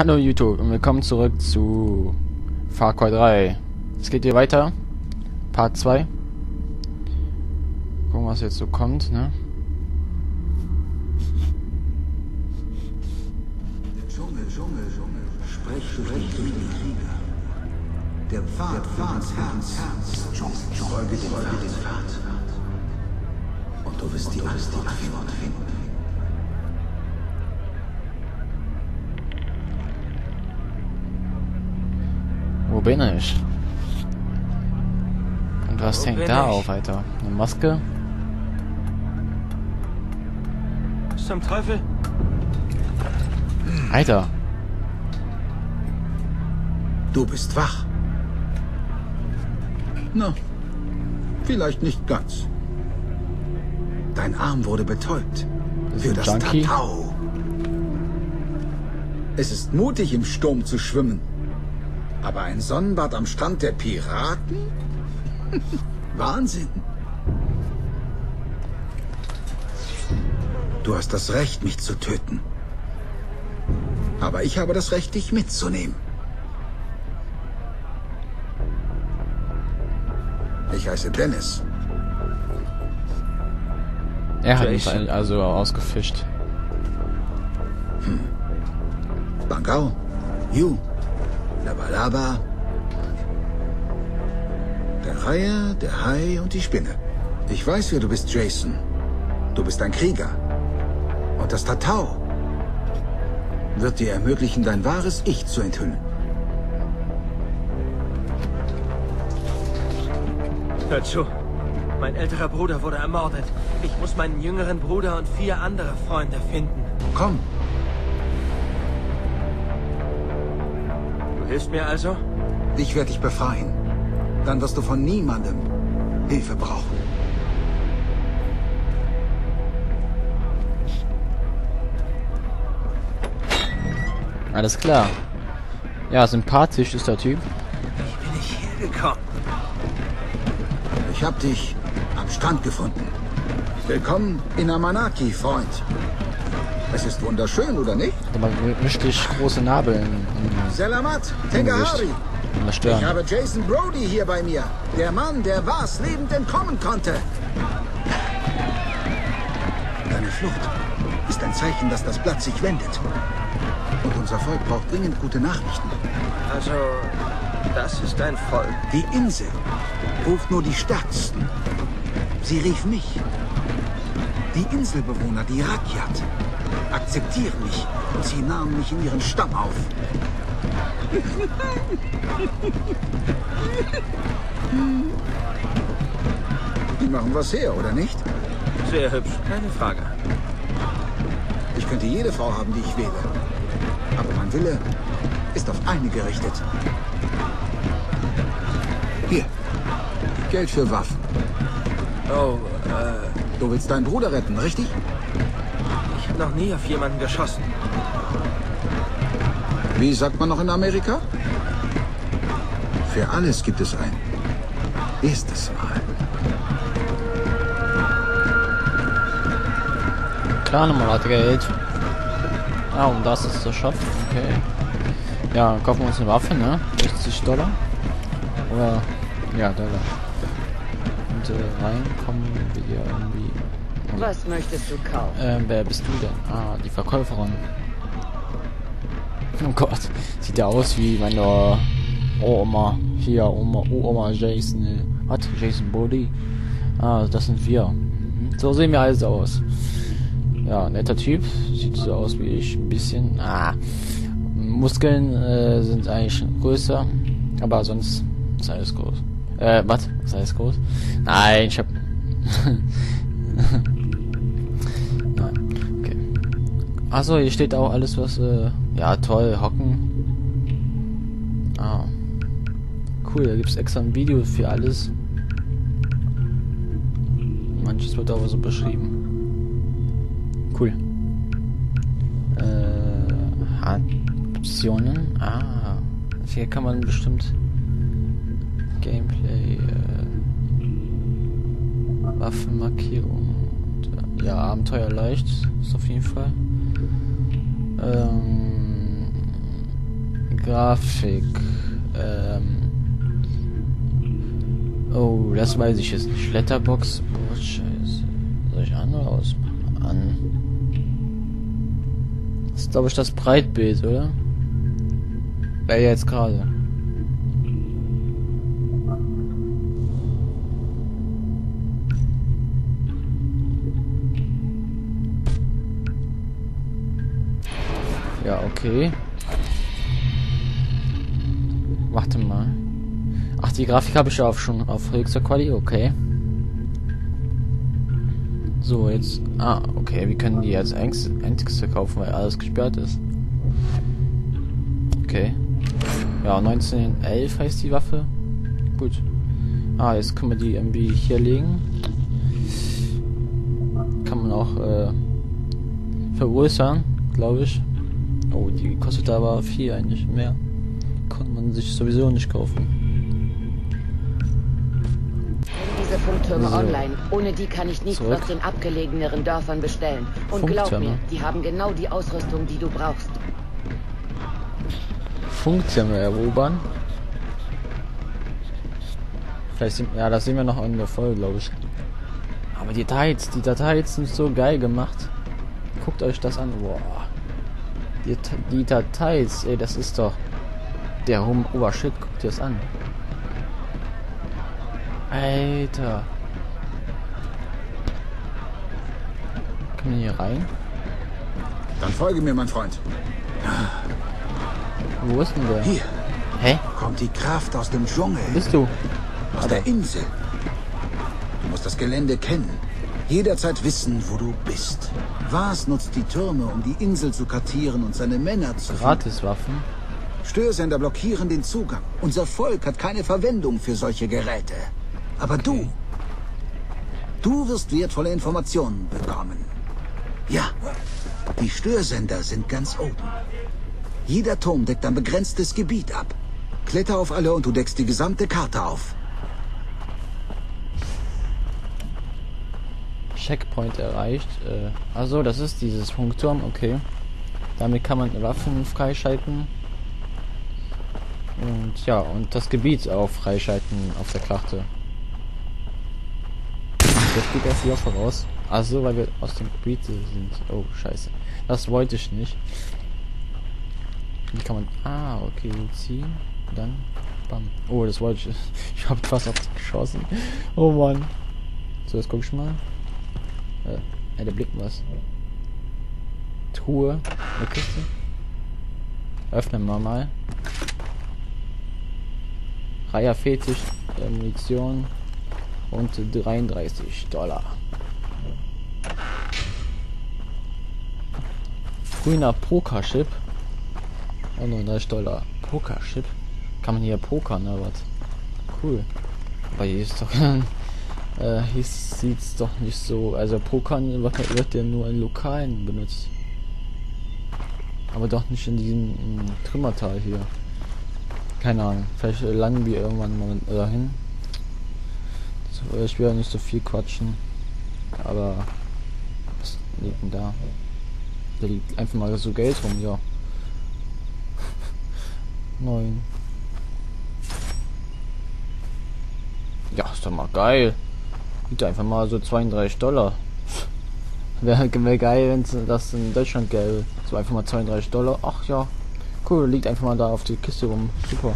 Hallo YouTube und willkommen zurück zu Far Cry 3. Es geht hier weiter. Part 2. Gucken, was jetzt so kommt, ne? Dschungel, Dschungel, Dschungel, sprech durch die Krieger. Der Pfad, Pfad, ins Herz, Herz, Dschungel, folge dem Pfad. Und du wirst die Antwort finden. Wo bin ich? Und was Wo hängt da ich? auf, Alter? Eine Maske? Was zum Teufel? Alter! Du bist wach. Na, vielleicht nicht ganz. Dein Arm wurde betäubt. Ist Für das Junkie? Tatau. Es ist mutig, im Sturm zu schwimmen. Aber ein Sonnenbad am Strand der Piraten? Wahnsinn. Du hast das Recht, mich zu töten. Aber ich habe das Recht, dich mitzunehmen. Ich heiße Dennis. Er hat mich also ausgefischt. Bangau, Yu, Labalaba, der Reihe, der Hai und die Spinne. Ich weiß, wer du bist, Jason. Du bist ein Krieger. Und das Tatau wird dir ermöglichen, dein wahres Ich zu enthüllen. Hör zu. Mein älterer Bruder wurde ermordet. Ich muss meinen jüngeren Bruder und vier andere Freunde finden. Komm, hilfst mir also? ich werde dich befreien. Dann wirst du von niemandem Hilfe brauchen. Alles klar. Ja, sympathisch ist der Typ. Wie bin ich hergekommen? Ich hab dich am Strand gefunden. Willkommen in Amanaki, Freund. Es ist wunderschön, oder nicht? Aber richtig große Nabeln im, Selamat, Tengahari. Ich habe Jason Brody hier bei mir. Der Mann, der was lebend entkommen konnte. Deine Flucht ist ein Zeichen, dass das Blatt sich wendet. Und unser Volk braucht dringend gute Nachrichten. Also, das ist ein Volk. Die Insel ruft nur die Stärksten. Sie rief mich. Die Inselbewohner, die Rakyat, akzeptieren mich und sie nahmen mich in ihren Stamm auf. Die machen was her, oder nicht? Sehr hübsch, keine Frage. Ich könnte jede Frau haben, die ich wähle. Aber mein Wille ist auf eine gerichtet. Hier. Geld für Waffen. Oh, äh, Du willst deinen Bruder retten, richtig? Noch nie auf jemanden geschossen. Wie sagt man noch in Amerika? Für alles gibt es ein erstes Mal. Klar, nochmal hat Geld. Ah, und das ist der Shop. Okay. Ja, kaufen wir uns eine Waffe, ne? 60 Dollar. Oder, ja, Dollar. Und äh, rein kommen wir hier irgendwie. Was möchtest du kaufen? Ähm, wer bist du denn? Ah, die Verkäuferin. Oh Gott, sieht ja aus wie meine Oma. Hier, Oma, Oma Jason. äh, Was? Jason Body? Ah, das sind wir. Mhm. So sehen wir alles aus. Ja, netter Typ. Sieht so aus wie ich. Ein bisschen. Ah. Muskeln äh, sind eigentlich größer. Aber sonst ist alles groß. Äh, was? Ist alles groß? Nein, ich hab. Achso, hier steht auch alles, was. Äh, ja, toll, hocken. Ah. Cool, da gibt's extra ein Video für alles. Manches wird aber so beschrieben. Cool. Äh, Optionen. Ah, hier kann man bestimmt Gameplay, äh, Waffenmarkierung, äh, ja, Abenteuer leicht ist auf jeden Fall. Ähm, Grafik. Ähm. Oh, das weiß ich jetzt nicht. Letterbox. Oh, scheiße. Soll ich an oder ausmachen? An. Das ist, glaube ich, das Breitbild, oder? Wer jetzt gerade? Okay. Warte mal. Ach, die Grafik habe ich auch schon auf höchster Quali, okay. So, jetzt... Ah, okay, wir können die jetzt Ängste kaufen, weil alles gesperrt ist. Okay. Ja, 1911 heißt die Waffe. Gut. Ah, jetzt können wir die irgendwie hier legen. Kann man auch äh, vergrößern, glaube ich. Oh, die kostet aber viel eigentlich mehr. Konnte man sich sowieso nicht kaufen. Diese Funktürme So. online. Ohne die kann ich nichts aus den abgelegeneren Dörfern bestellen. Und glaub Funktürme. mir, die haben genau die Ausrüstung, die du brauchst. Funktürme erobern. Vielleicht sind, ja, das sehen wir noch in der Folge, glaube ich. Aber die Details, die Details sind so geil gemacht. Guckt euch das an. Boah. Die, die Details, ey, das ist doch der Hum Obershit. Guckt dir das an. Alter. Kann man hier rein? Dann folge mir, mein Freund. Wo ist denn der? Hier Hä? kommt die Kraft aus dem Dschungel, Wo bist du? aus der Insel. Du musst das Gelände kennen. Jederzeit wissen, wo du bist. Was nutzt die Türme, um die Insel zu kartieren und seine Männer zu? Gratiswaffen? Störsender blockieren den Zugang. Unser Volk hat keine Verwendung für solche Geräte. Aber du, du wirst wertvolle Informationen bekommen. Ja, die Störsender sind ganz oben. Jeder Turm deckt ein begrenztes Gebiet ab. Kletter auf alle und du deckst die gesamte Karte auf. Checkpoint erreicht. Äh, also das ist dieses Funkturm, okay. Damit kann man Waffen freischalten. Und ja, und das Gebiet auch freischalten auf der Karte. Jetzt geht das hier voraus. Also, weil wir aus dem Gebiet sind. Oh, scheiße. Das wollte ich nicht. Wie kann man... Ah, okay, ziehen. Dann... Bam. Oh, das wollte ich... Ich habe fast abgeschossen. Oh Mann. So, jetzt guck ich mal. Äh, der blickt was. Truhe. Eine Kiste. Öffnen wir mal. Reiher Fetisch, äh, Munition und 33 Dollar. Grüner Pokerchip. Oh, 39 Dollar. Pokerchip. Kann man hier pokern oder was? Cool. Aber hier ist doch. äh, hier sieht's doch nicht so. Also Pokern wird, ja nur in Lokalen benutzt. Aber doch nicht in diesem Trümmertal hier. Keine Ahnung. Vielleicht landen wir irgendwann mal dahin. Äh, ich will ja nicht so viel quatschen. Aber was liegt denn da? Da liegt einfach mal so Geld rum, ja. Neun. Ja, ist doch mal geil. Liegt einfach mal so 32 Dollar. Wäre wär geil, wenn das in Deutschland gäbe. So einfach mal 32 Dollar. Ach ja. Cool, liegt einfach mal da auf die Kiste rum. Super.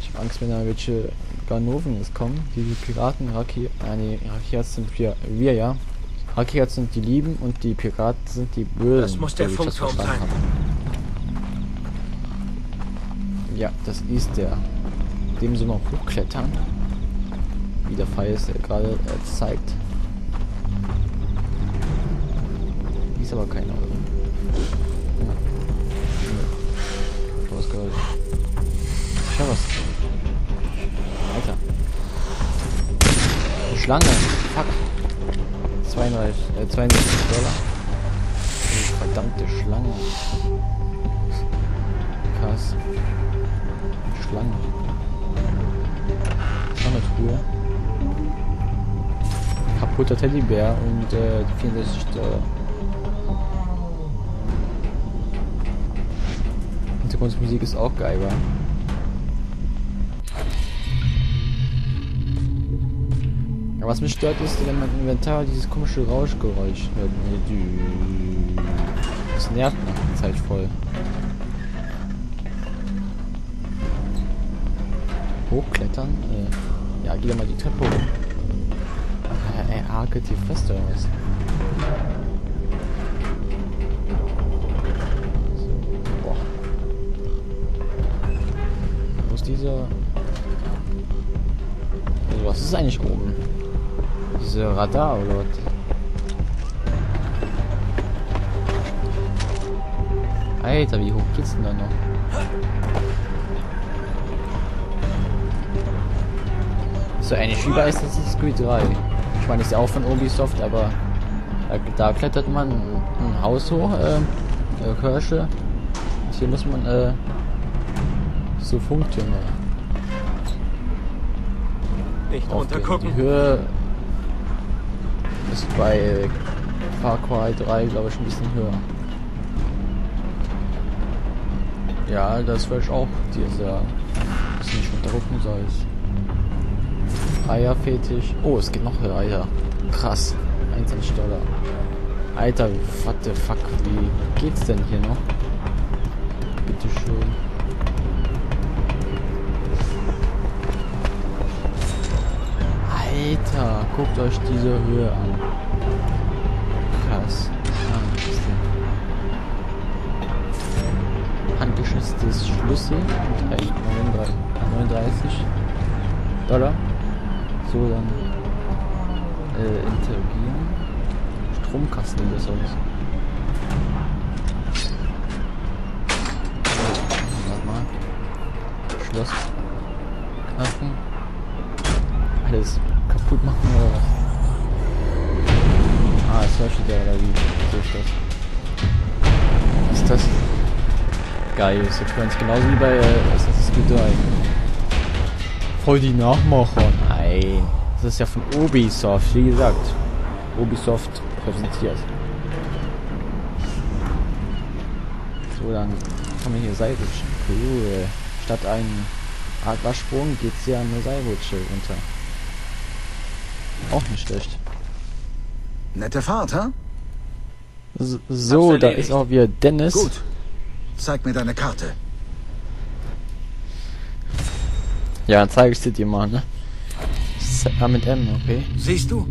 Ich habe Angst, wenn da welche Ganoven jetzt kommen. Die, die Piraten, Raki. Ah, nee, Rakiats sind wir, wir ja. Rakiats sind die Lieben und die Piraten sind die Bösen. Das muss der Funkturm sein. habe. Ja, das ist der. Dem so noch hochklettern. Wie der Pfeil es gerade äh, zeigt. Hier ist aber keiner. Ja. Ja. Was gehört. Ich hab was. Alter. Eine Schlange. Fuck. 32, äh, 62 Dollar. Die verdammte Schlange. Krass. Schlange. Schlangetruhe. Kaputter Teddybär und äh, 64 Dollar. Hintergrundmusik ist auch geil, wa? Aber was mich stört ist, wenn man im Inventar dieses komische Rauschgeräusch hört. Das nervt nach der Zeit voll. Hochklettern? Äh, ja, geh doch mal die Treppe hoch. Äh, er hakelt hier fest oder was? Boah. Wo ist dieser... Also was ist eigentlich oben? Diese Radar oder was? Alter, wie hoch geht's denn da noch? So ähnlich wie bei Assassin's Creed 3. Ich meine, ist ja auch von Ubisoft, aber da, da klettert man ein Haus hoch, äh, äh, Kirsche. Und hier muss man äh, so Funktürme Nicht runtergucken. Die Höhe ist bei Far Cry 3, glaube ich, ein bisschen höher. Ja, das will ich auch dir sagen. Dass du nicht runtergucken sollst. Eierfetisch. Oh, es geht noch höher. Krass. 21 Dollar. Alter, what the fuck, wie geht's denn hier noch? Bitteschön. Alter, guckt euch diese Höhe an. Krass. Ah? Handgeschütztes Schlüssel mit 39 39 Dollar. So, dann äh, interagieren. Stromkasten das aus. Warte mal. Schloss. Knacken. Alles kaputt machen oder was? Ah, es leuchtet ja oder wie? So ist das. Was ist das? Geil, ja ganz genauso wie bei äh, Assassin's Creed 3. Voll die Nachmacher. Nein. Das ist ja von Ubisoft, wie gesagt. Ubisoft präsentiert. So, dann kann man hier Seilrutschen. Cool. Statt einen Art Waschsprung geht's ja eine Seilrutsche runter. Auch nicht schlecht. Nette Fahrt, ha? So, so da ist auch wieder Dennis. Gut. Zeig mir deine Karte. Ja, dann zeige ich sie dir mal, ne? S- Ah, mit M, okay. Siehst du?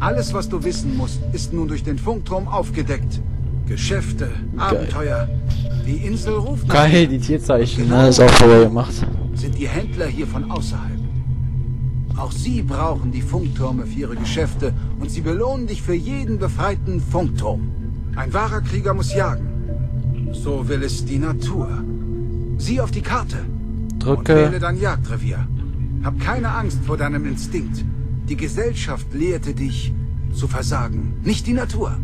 Alles, was du wissen musst, ist nun durch den Funkturm aufgedeckt. Geschäfte, Abenteuer. Die Insel ruft nach Geil, die Tierzeichen, ne? Ist auch voll gemacht. sind die Händler hier von außerhalb. Auch sie brauchen die Funktürme für ihre Geschäfte und sie belohnen dich für jeden befreiten Funkturm. Ein wahrer Krieger muss jagen. So will es die Natur. Sieh auf die Karte und wähle Drücke. dein Jagdrevier. Hab keine Angst vor deinem Instinkt. Die Gesellschaft lehrte dich zu versagen, nicht die Natur.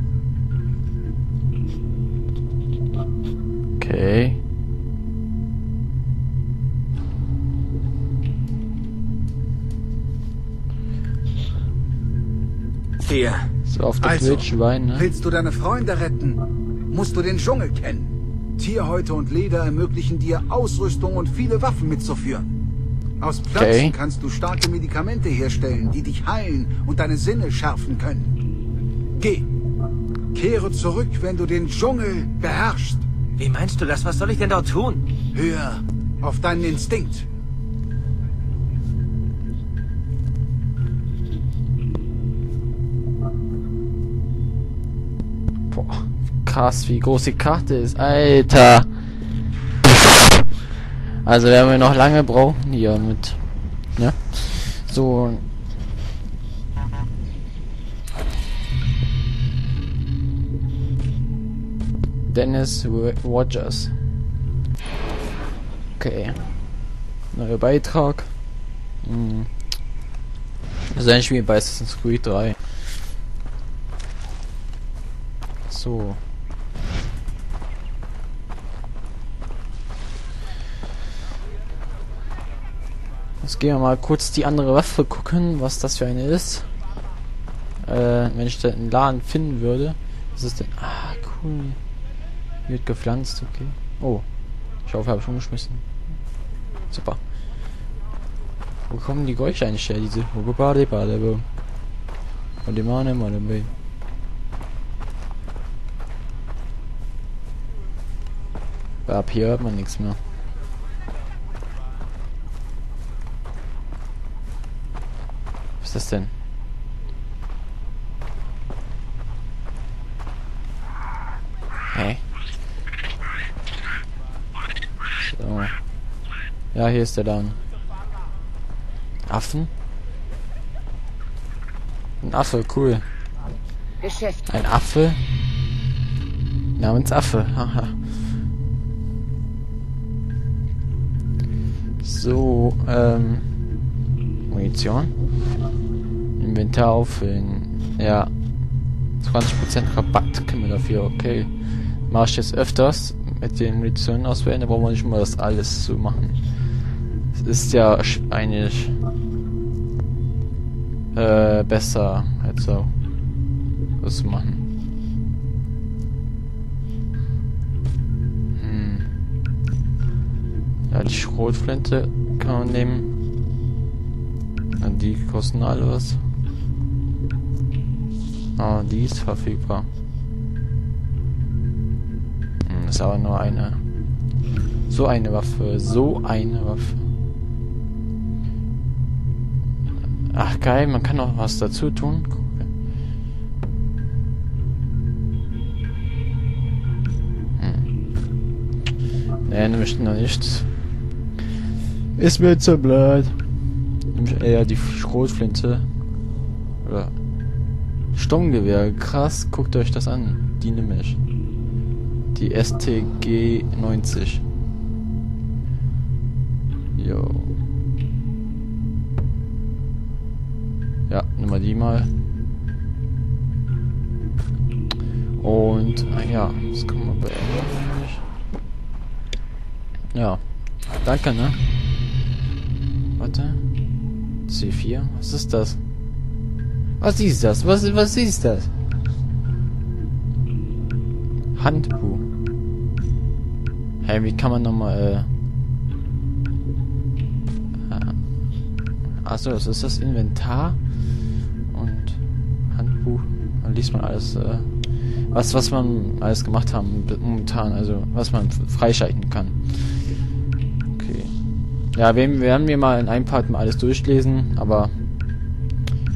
Okay. Hier. So auf der Also, Twitch-Wein, ne? Willst du deine Freunde retten, musst du den Dschungel kennen. Tierhäute und Leder ermöglichen dir Ausrüstung und viele Waffen mitzuführen. Aus Pflanzen Okay. kannst du starke Medikamente herstellen, die dich heilen und deine Sinne schärfen können. Geh. Kehre zurück, wenn du den Dschungel beherrschst. Wie meinst du das? Was soll ich denn dort tun? Hör auf deinen Instinkt. Boah, krass, wie groß die Karte ist. Alter. Also werden wir noch lange brauchen hier mit. Ne? So. Dennis Ro- Rogers. Okay. Neuer Beitrag. Hm. Eigentlich wie bei Assassin's Creed 3. So. Gehen wir mal kurz die andere Waffe gucken, was das für eine ist. Äh, wenn ich da einen Laden finden würde. Was ist denn? Ah, cool. Wird gepflanzt, okay. Oh. Schaufel habe ich umgeschmissen. Super. Wo kommen die Geräusche eigentlich her, diese? Und die Mane Mane Ab hier hört man nichts mehr. Ist das denn? Hä? So. Ja, hier ist der dann. Affen? Ein Affe, cool. Geschäft. Ein Affe namens Affe. Haha. so, ähm, Munition. Inventar auffüllen. Ja. 20% Rabatt können wir dafür, okay. Mache ich jetzt öfters mit den Munitionen auswählen, da brauchen wir nicht mal das alles zu machen. Es ist ja eigentlich äh, besser, halt so, das zu machen. Hm. Ja, die Schrotflinte kann man nehmen. Und die kosten alle was. Ah, die ist verfügbar. Hm, ist aber nur eine. So eine Waffe. So eine Waffe. Ach geil, man kann auch was dazu tun. Hm. Nee, nämlich noch nichts. Ist mir zu blöd. Nämlich eher die Schrotflinte. Oder Sturmgewehr. Krass, guckt euch das an. Die nämlich. Die STG 90. Jo. Ja, nimm mal die mal. Und, ja, das kann man beenden. Ja. Danke, ne? Warte. C4? Was ist das? Was ist das? Was, was ist das? Handbuch. Hey, wie kann man nochmal, äh... äh Achso, das ist das Inventar. Und Handbuch. Dann liest man alles, äh... Was, was man alles gemacht haben momentan, also was man freischalten kann. Okay. Ja, werden wir mal in einem Part mal alles durchlesen, aber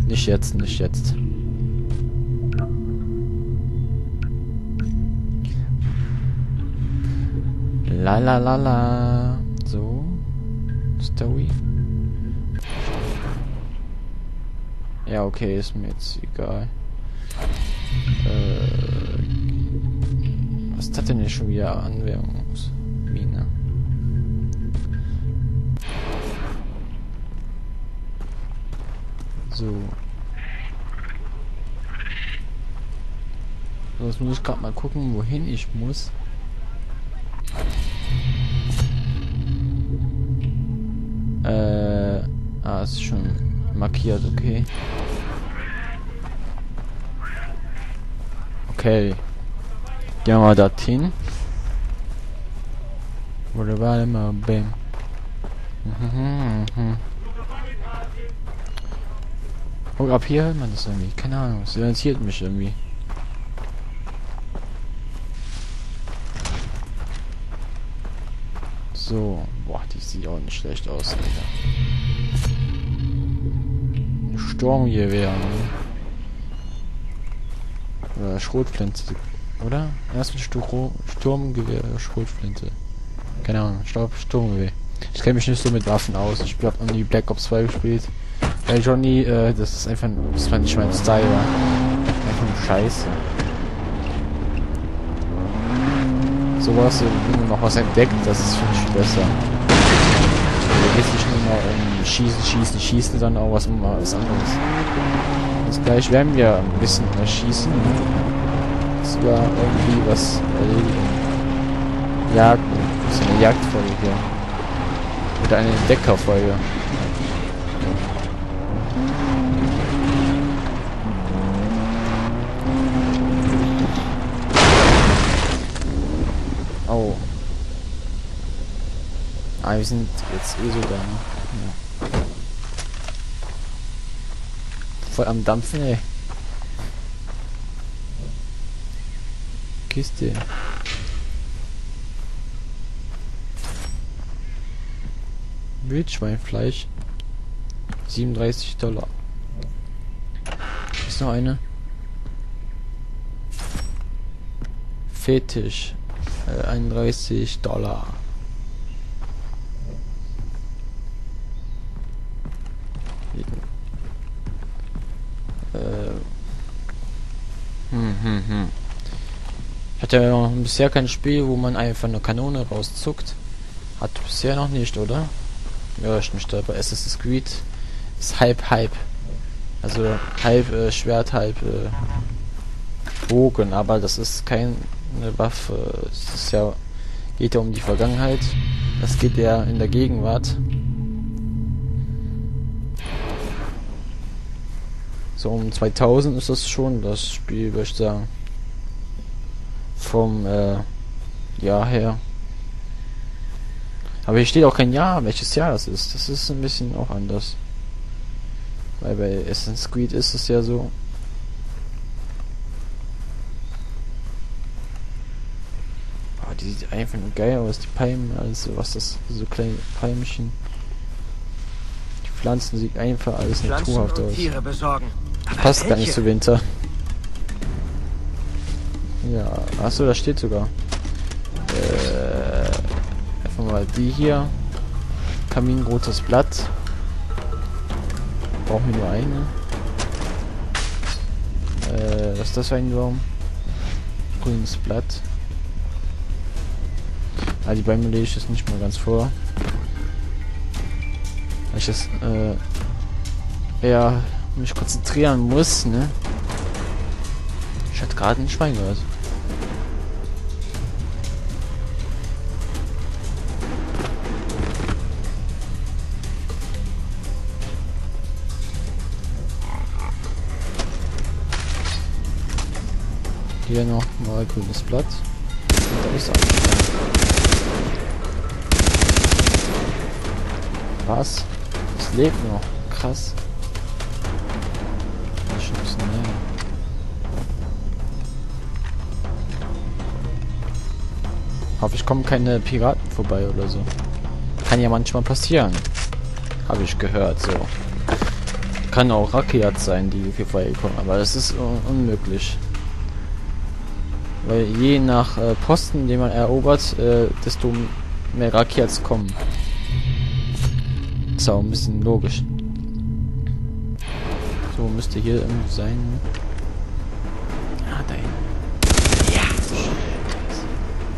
nicht jetzt, nicht jetzt. La la la la. So. Story. Ja, okay, ist mir jetzt egal. Äh, was das denn hier schon wieder? Anwährungsmine. So. So, jetzt muss ich gerade mal gucken, wohin ich muss. Äh, ah, ist schon markiert, okay. Okay. Gehen wir mal dorthin. Oder war immer Bam. Mhm, mhm. Oh, ab hier hört man das irgendwie. Keine Ahnung, es irritiert mich irgendwie. So, boah, die sieht auch nicht schlecht aus, Alter. Sturmgewehr, ne? Oder Schrotflinte, oder? Erstmal Stur Sturmgewehr, Schrotflinte. Keine Ahnung, ich glaube Sturmgewehr. Ich kenne mich nicht so mit Waffen aus. Ich habe noch nie Black Ops 2 gespielt. Weil Johnny, äh, das ist einfach, das war nicht mein Style. Einfach nur Scheiße. Sowas, äh, wenn du noch was entdeckt, das ist finde ich viel besser. Da geht nicht nur um Schießen, Schießen, Schießen, sondern auch was was anderes. Jetzt gleich werden wir ein bisschen mehr schießen. Sogar irgendwie was erledigen. Jagen. Das ist eine Jagdfolge hier. Oder eine Entdeckerfolge. Ah, wir sind jetzt eh so da, ne? Ja. Voll am Dampfen, ey. Kiste. Wildschweinfleisch. 37 Dollar. Ist noch eine? Fetisch. Äh, 31 Dollar. Äh. Hm, hm, hm. Hat ja bisher kein Spiel, wo man einfach eine Kanone rauszuckt. Hat bisher noch nicht, oder? Ja, ich nicht dabei. Assassin's Creed ist halb halb. Also halb äh, Schwert, halb äh, Bogen, aber das ist keine Waffe. Es ist ja geht ja um die Vergangenheit. Das geht ja in der Gegenwart. So um 2000 ist das schon das Spiel, würde ich sagen. Vom äh, Jahr her. Aber hier steht auch kein Jahr, welches Jahr das ist. Das ist ein bisschen auch anders. Weil bei Assassin's Creed ist es ja so. Oh, die sieht einfach nur geil aus, die Palmen, also was das, so kleine Palmchen. Die Pflanzen sieht einfach alles Pflanzen naturhaft aus. Passt gar nicht zu Winter. Ja, achso, da steht sogar. Äh, einfach mal die hier. Kaminrotes Blatt. Brauchen wir nur eine. Äh, was ist das für ein Baum? Grünes Blatt. Ah, die Bäume lege ich jetzt nicht mal ganz vor. Weil ich das, äh, eher mich konzentrieren muss, ne? Ich hatte gerade ein Schwein gehört. Hier noch mal grünes Blatt. Da ist Schwein. Was? Es lebt noch. Krass. Schon ein bisschen näher. Hoffe, ich kommen keine Piraten vorbei oder so. Kann ja manchmal passieren. Habe ich gehört, so. Kann auch Rakiat sein, die hier vorbeikommen, aber das ist un unmöglich. Weil je nach äh, Posten, den man erobert, äh, desto mehr Rakiats kommen. Ist auch ein bisschen logisch. So, müsste hier irgendwo sein. Ah, da hinten.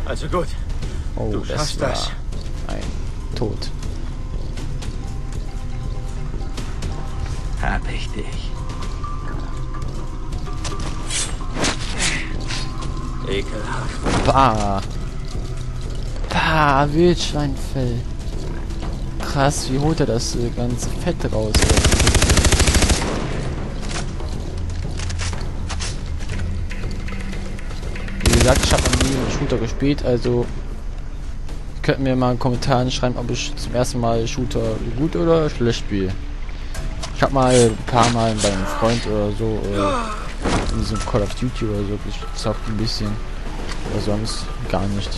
Also gut. Oh, Du das war das. ein Tod. Hab ich dich. Ekelhaft. Bah. Bah, Wildschweinfell. Krass, wie holt er das äh, ganze Fett raus? Wie gesagt, ich habe noch nie einen Shooter gespielt, also könnt mir mal in Kommentaren schreiben, ob ich zum ersten Mal Shooter gut oder schlecht spiele. Ich habe mal ein paar Mal bei einem Freund oder so äh, in diesem Call of Duty oder so gezockt ein bisschen. Aber sonst gar nicht.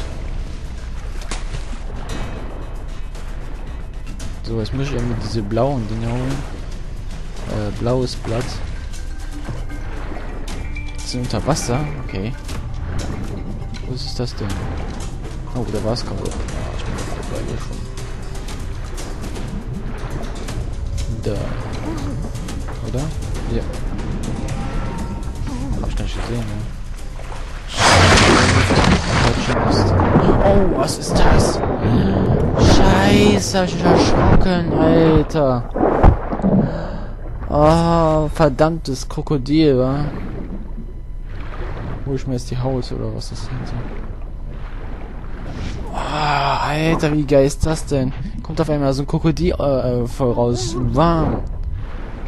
So, jetzt muss ich irgendwie diese blauen Dinger holen. Äh, blaues Blatt. Sind unter Wasser, okay. Wo ist das denn? Oh, da war es gerade. Ah, ich bin vorbeigeschwommen. Da. Oder? Ja. Gar nicht gesehen, ne? Oh, was ist das? Scheiße, ich mich erschrocken, Alter. Oh, verdammtes Krokodil, wa? Hol ich mir jetzt die Haut oder was ist das denn? Oh, Alter, wie geil ist das denn? Kommt auf einmal so ein Krokodil äh, äh, voll raus. Warm.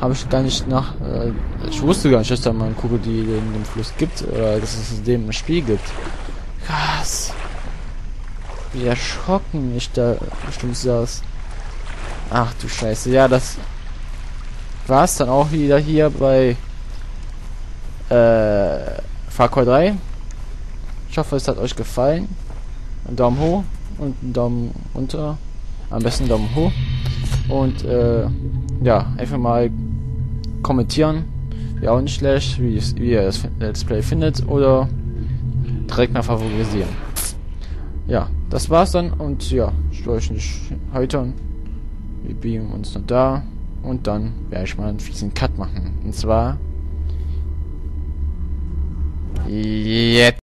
Habe ich gar nicht nach. Äh, ich wusste gar nicht, dass da mal ein Krokodil in dem Fluss gibt. Oder dass es dem ein Spiel gibt. Krass. Wie erschrocken ich da bestimmt saß. Ach du Scheiße. Ja, das war's dann auch wieder hier bei äh, Far Cry 3. Ich hoffe, es hat euch gefallen. Ein Daumen hoch und einen Daumen runter. Am besten Daumen hoch. Und äh, ja, einfach mal kommentieren. Wäre auch nicht schlecht, wie, wie ihr das Let's Play findet. Oder direkt mal favorisieren. Ja, das war's dann. Und ja, ich will euch nicht heutern. Wir beamen uns noch da. Und dann werde ich mal einen fiesen Cut machen. Und zwar... Jetzt.